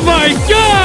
Oh my god!